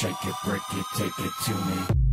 Shake it, break it, take it to me.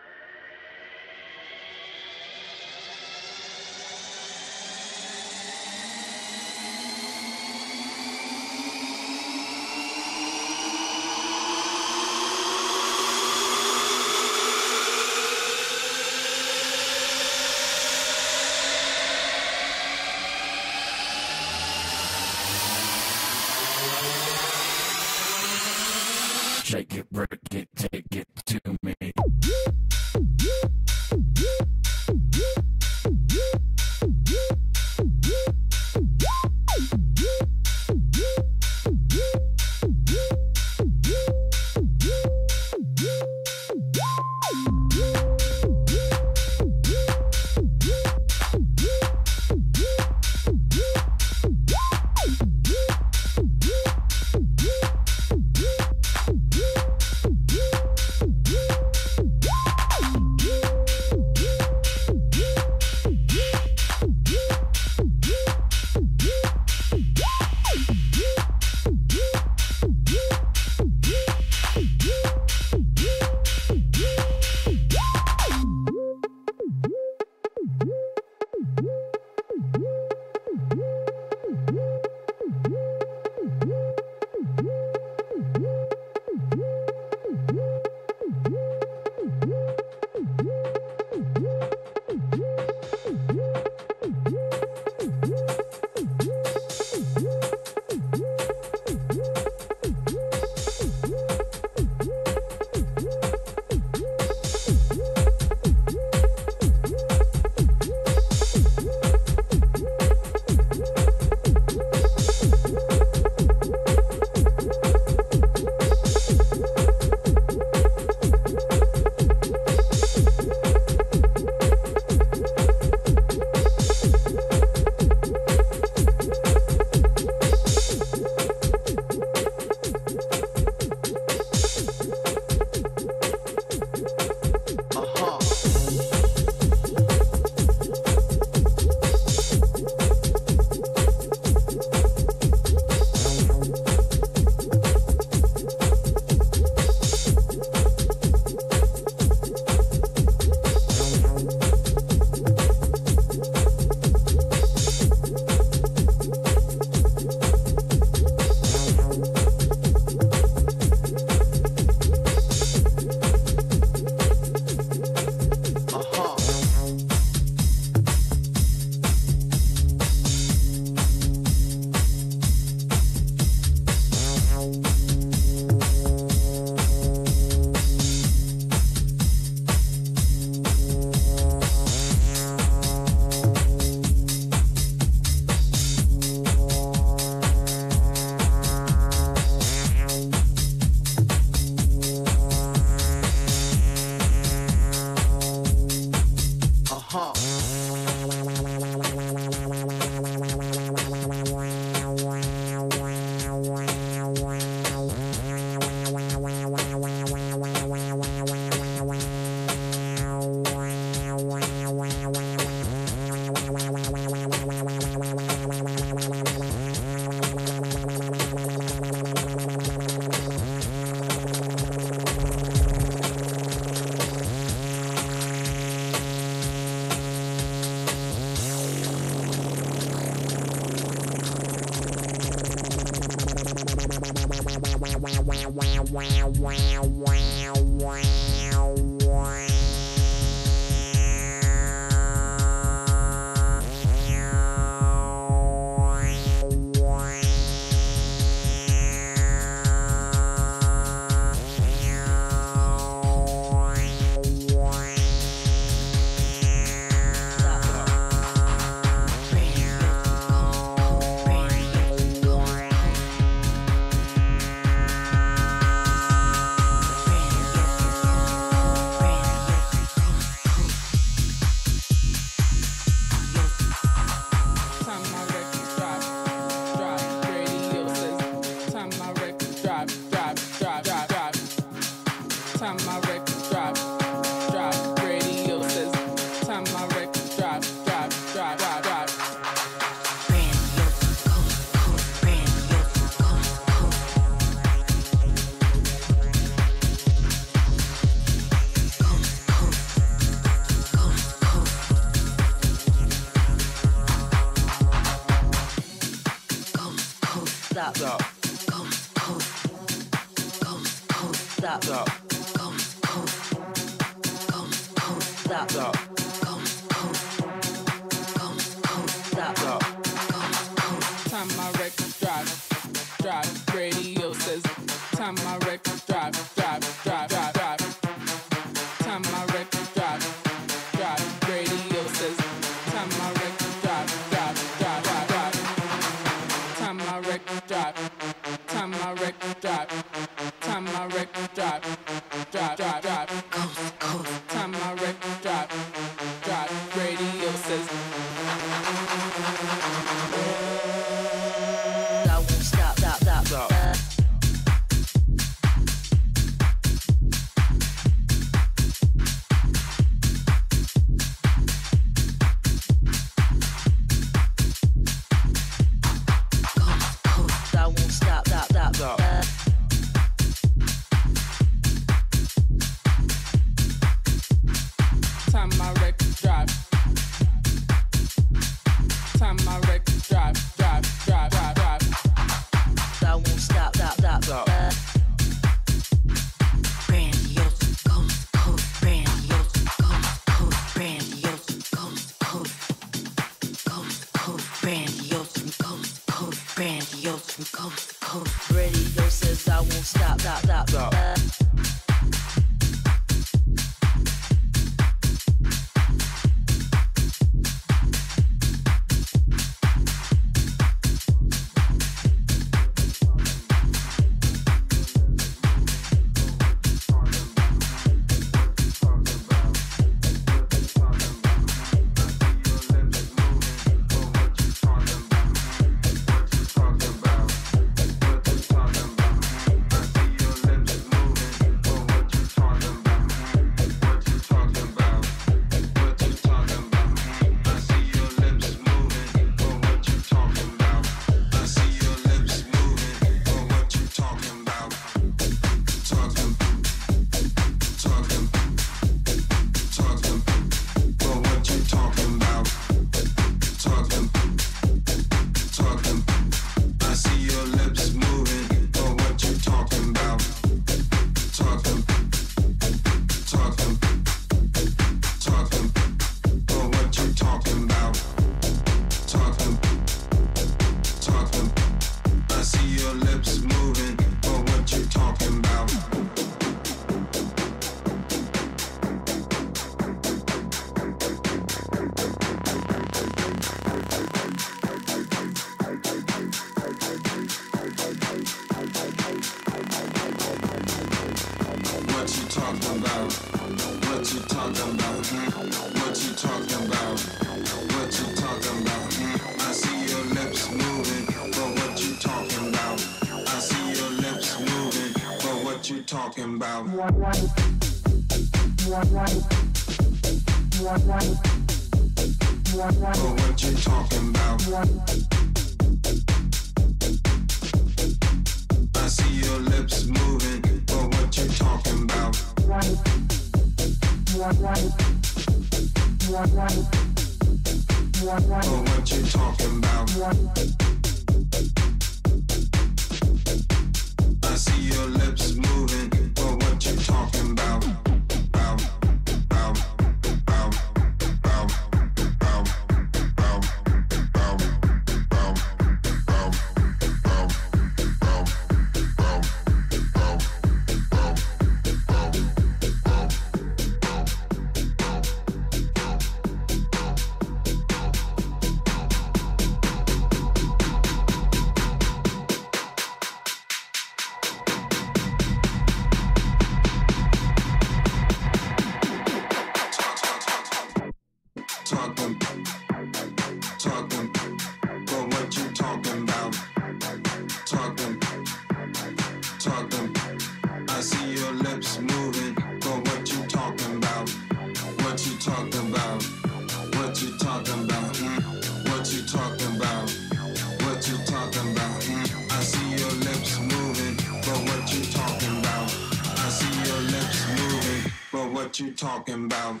round.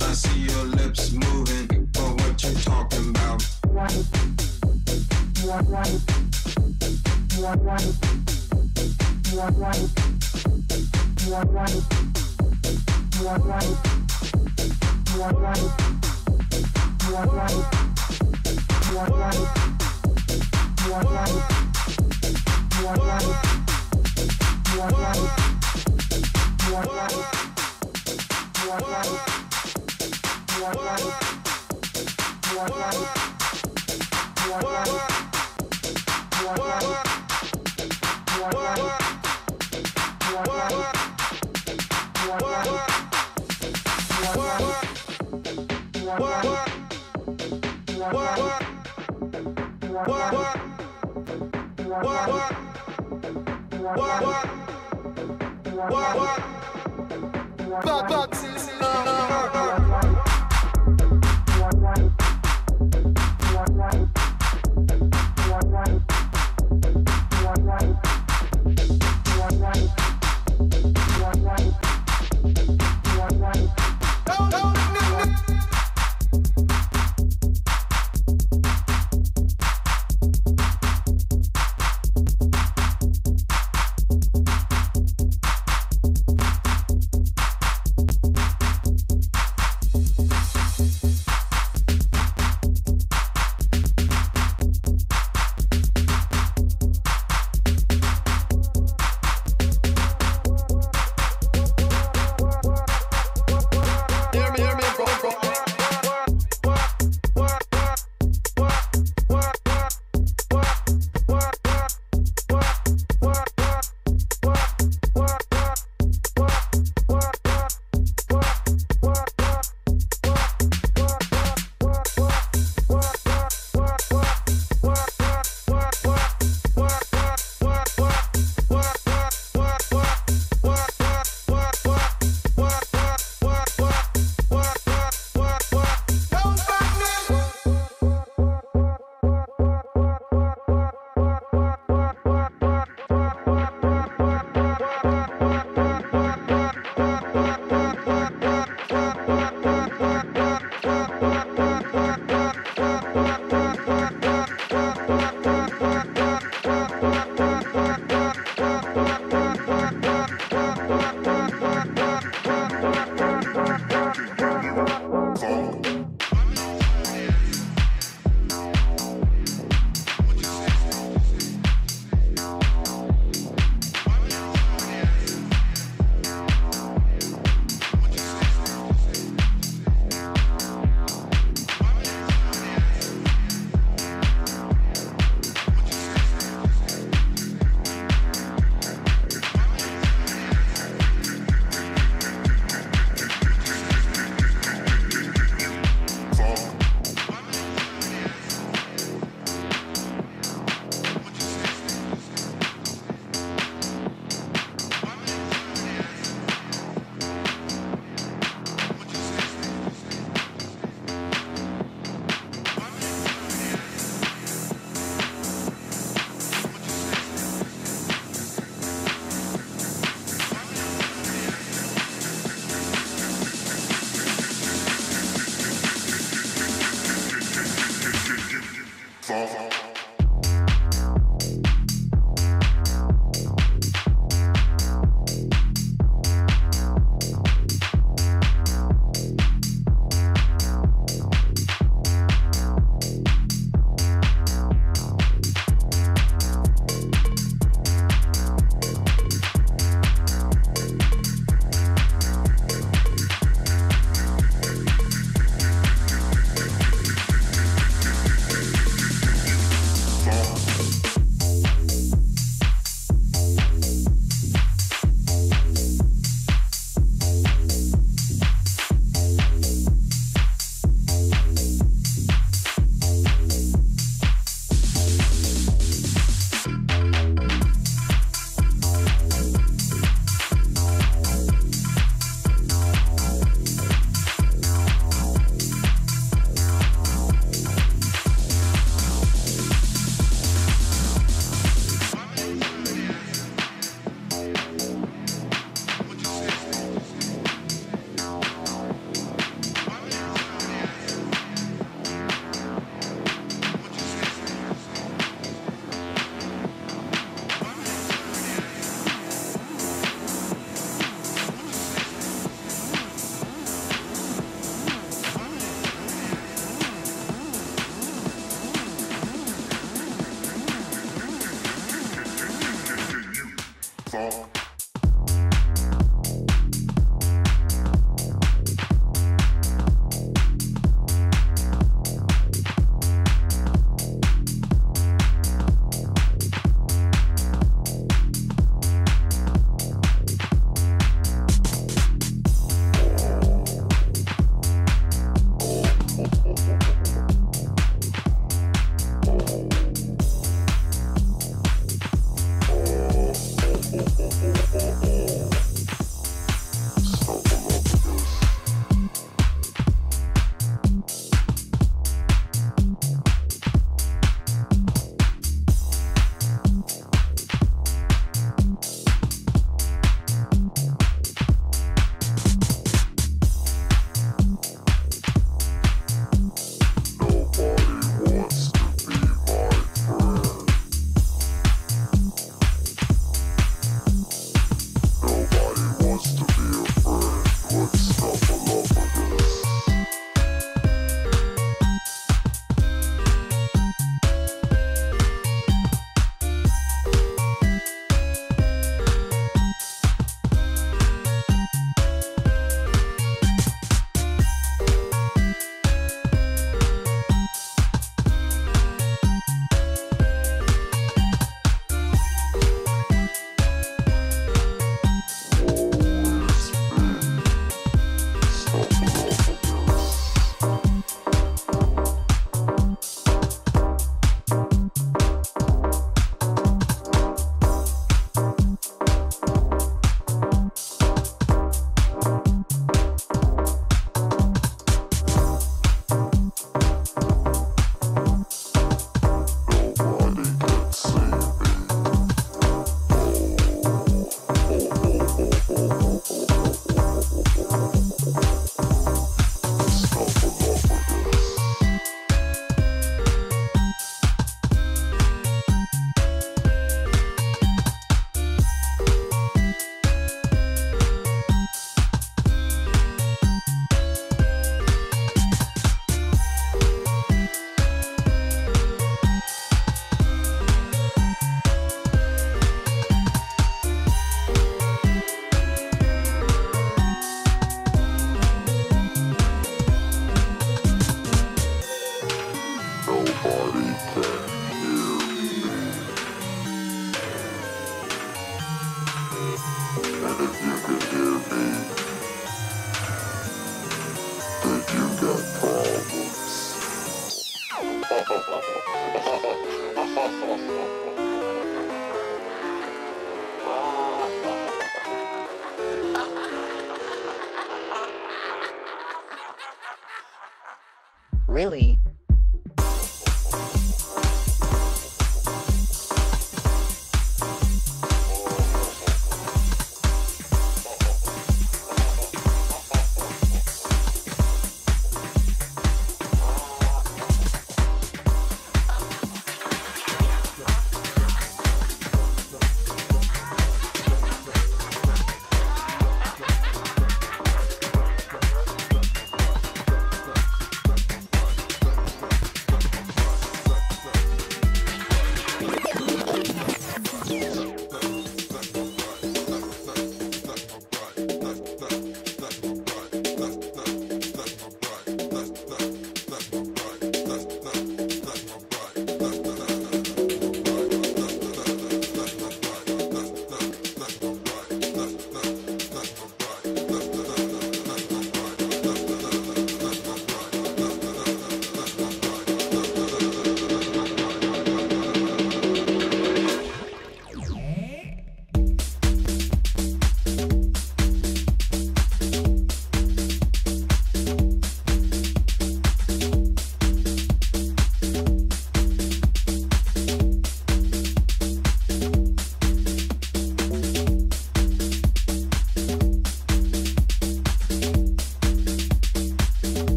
I see your lips moving, but what you talking about? One, one, one, one, one, one, one, one, one, one, one, one, one, one. What? Boxes.